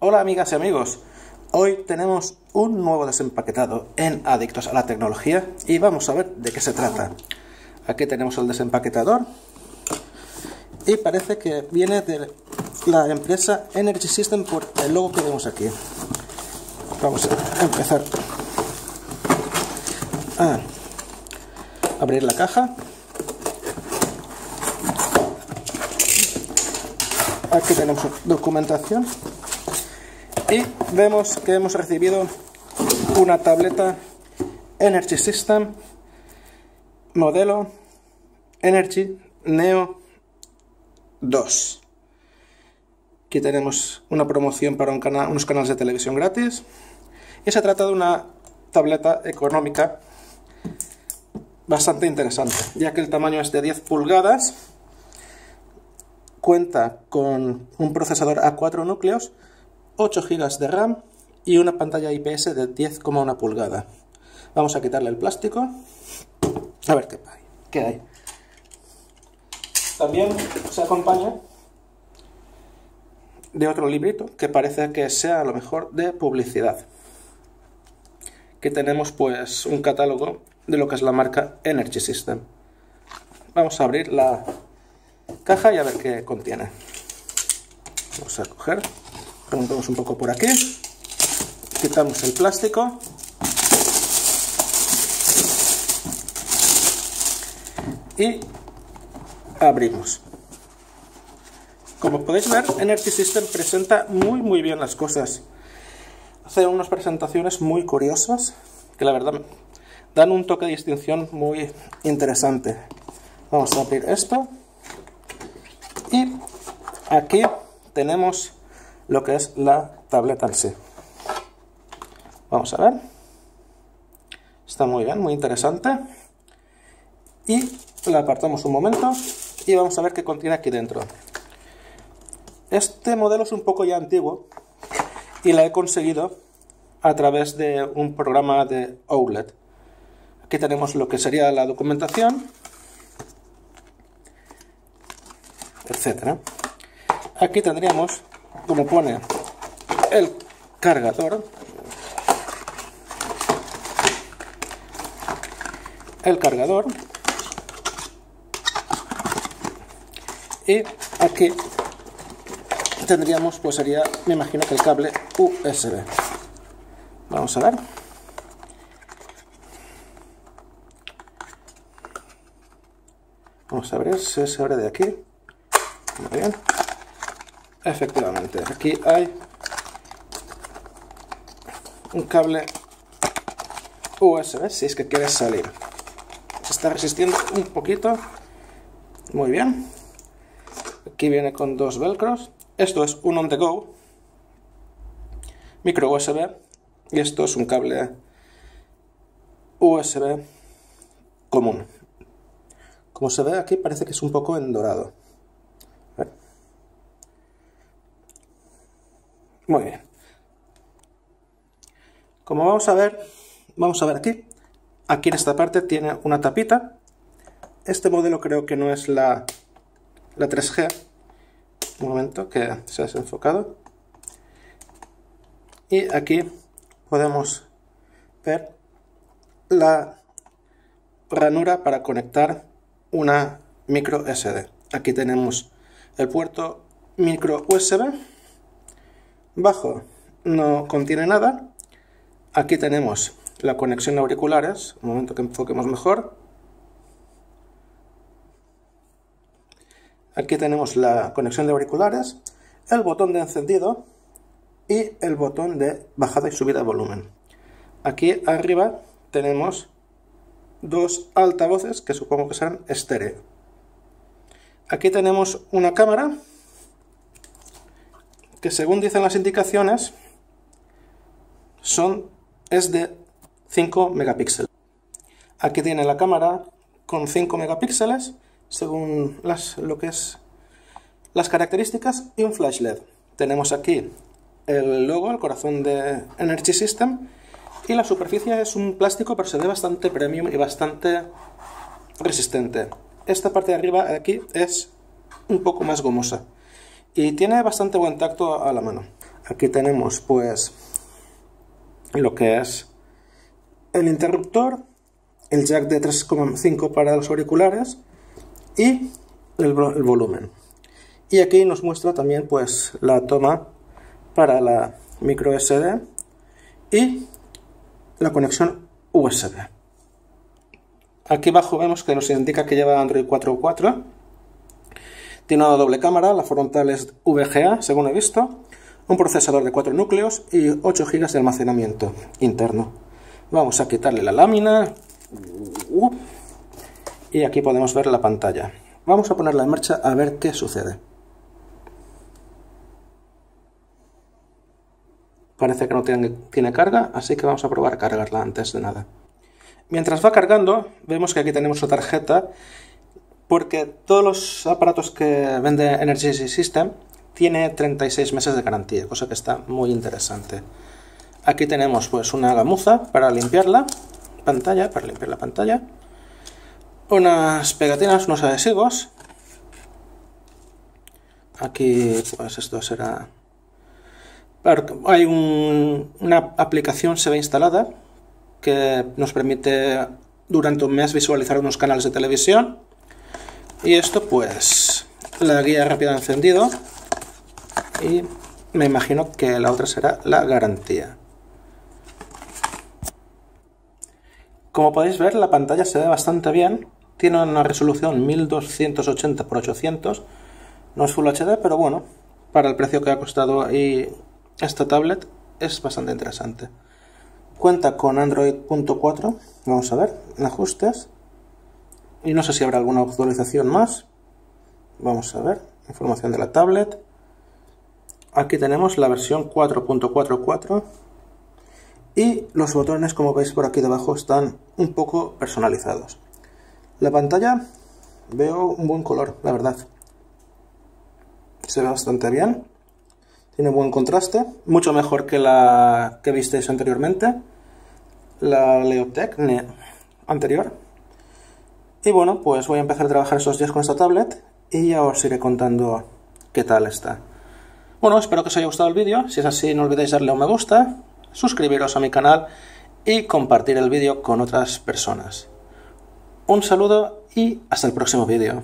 Hola amigas y amigos, hoy tenemos un nuevo desempaquetado en Adictos a la Tecnología y vamos a ver de qué se trata. Aquí tenemos el desempaquetador y parece que viene de la empresa Energy System por el logo que vemos aquí. Vamos a empezar a abrir la caja. Aquí tenemos documentación. Y vemos que hemos recibido una tableta Energy System modelo Energy Neo 2 aquí tenemos una promoción para unos canales de televisión gratis. Y se trata de una tableta económica bastante interesante ya que el tamaño es de 10 pulgadas cuenta con un procesador a 4 núcleos 8 GB de RAM y una pantalla IPS de 10,1 pulgada. Vamos a quitarle el plástico. A ver qué hay. ¿Qué hay? También se acompaña de otro librito que parece que sea a lo mejor de publicidad. Que tenemos pues un catálogo de lo que es la marca Energy System. Vamos a abrir la caja y a ver qué contiene. Vamos a coger Preguntamos un poco por aquí. Quitamos el plástico. Y abrimos. Como podéis ver, Energy System presenta muy muy bien las cosas. Hace unas presentaciones muy curiosas que la verdad dan un toque de distinción muy interesante. Vamos a abrir esto. Y aquí tenemos lo que es la tableta en sí. Vamos a ver. Está muy bien, muy interesante. Y la apartamos un momento y vamos a ver qué contiene aquí dentro. Este modelo es un poco ya antiguo y la he conseguido a través de un programa de Outlet. Aquí tenemos lo que sería la documentación, etcétera. Aquí tendríamos como pone el cargador el cargador y aquí tendríamos pues sería me imagino que el cable USB vamos a ver vamos a si se abre de aquí muy bien Efectivamente, aquí hay un cable USB si es que quieres salir. Se está resistiendo un poquito. Muy bien. Aquí viene con dos velcros. Esto es un on the go. Micro USB. Y esto es un cable USB común. Como se ve aquí parece que es un poco en dorado. Muy bien. Como vamos a ver, vamos a ver aquí. Aquí en esta parte tiene una tapita. Este modelo creo que no es la, la 3G. Un momento, que se ha desenfocado. Y aquí podemos ver la ranura para conectar una micro SD. Aquí tenemos el puerto micro USB Bajo no contiene nada. Aquí tenemos la conexión de auriculares. Un momento que enfoquemos mejor. Aquí tenemos la conexión de auriculares, el botón de encendido y el botón de bajada y subida de volumen. Aquí arriba tenemos dos altavoces que supongo que serán estéreo. Aquí tenemos una cámara que según dicen las indicaciones son, es de 5 megapíxeles. Aquí tiene la cámara con 5 megapíxeles según las, lo que es las características y un flash LED. Tenemos aquí el logo, el corazón de Energy System y la superficie es un plástico pero se ve bastante premium y bastante resistente. Esta parte de arriba, aquí, es un poco más gomosa. Y tiene bastante buen tacto a la mano. Aquí tenemos, pues, lo que es el interruptor, el jack de 3,5 para los auriculares y el, el, volumen. Y aquí nos muestra también pues la toma para la micro SD y la conexión USB. Aquí abajo vemos que nos indica que lleva Android 4.4. Tiene una doble cámara, la frontal es VGA, según he visto, un procesador de 4 núcleos y 8 GB de almacenamiento interno. Vamos a quitarle la lámina. Y aquí podemos ver la pantalla. Vamos a ponerla en marcha a ver qué sucede. Parece que no tiene, carga, así que vamos a probar a cargarla antes de nada. Mientras va cargando, vemos que aquí tenemos una tarjeta porque todos los aparatos que vende Energy System tiene 36 meses de garantía, cosa que está muy interesante. Aquí tenemos pues una gamuza para limpiarla, pantalla, para limpiar la pantalla, unas pegatinas, unos adhesivos. Aquí pues esto será... Hay una aplicación se ve instalada que nos permite durante un mes visualizar unos canales de televisión. Y esto pues la guía rápida de encendido y me imagino que la otra será la garantía. Como podéis ver la pantalla se ve bastante bien, tiene una resolución 1280 x 800, no es Full HD pero bueno, para el precio que ha costado y esta tablet es bastante interesante. Cuenta con Android.4, vamos a ver, en ajustes. Y no sé si habrá alguna actualización más. Vamos a ver, información de la tablet. Aquí tenemos la versión 4.44 y los botones, como veis por aquí debajo, están un poco personalizados. La pantalla veo un buen color, la verdad. Se ve bastante bien. Tiene buen contraste, mucho mejor que la que visteis anteriormente, la Leotech anterior. Y bueno, pues voy a empezar a trabajar esos días con esta tablet y ya os iré contando qué tal está. Bueno, espero que os haya gustado el vídeo. Si es así, no olvidéis darle un me gusta, suscribiros a mi canal y compartir el vídeo con otras personas. Un saludo y hasta el próximo vídeo.